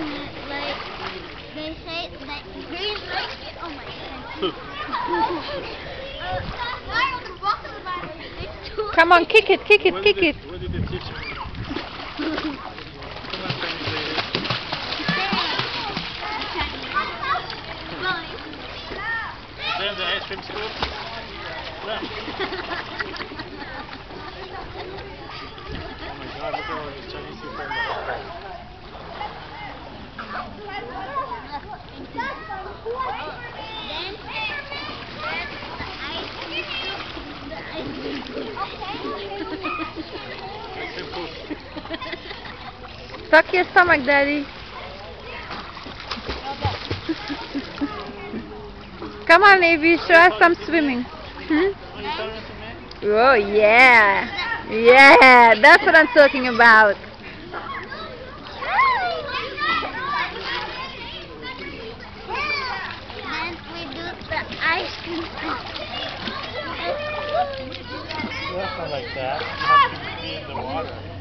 like they say that green like oh my god. Come on, kick it, kick it, What kick did it. the- did the teacher? Come on, translate it. Then the ice cream scoop. Look. Oh my god, look at all these Chinese people in the hallway. Ice cream scoop. Suck your stomach, Daddy. Come on, Navy, show us some swimming. Hmm? Oh? Oh, yeah. Yeah, that's what I'm talking about. The ice cream. That's not like that. You the water.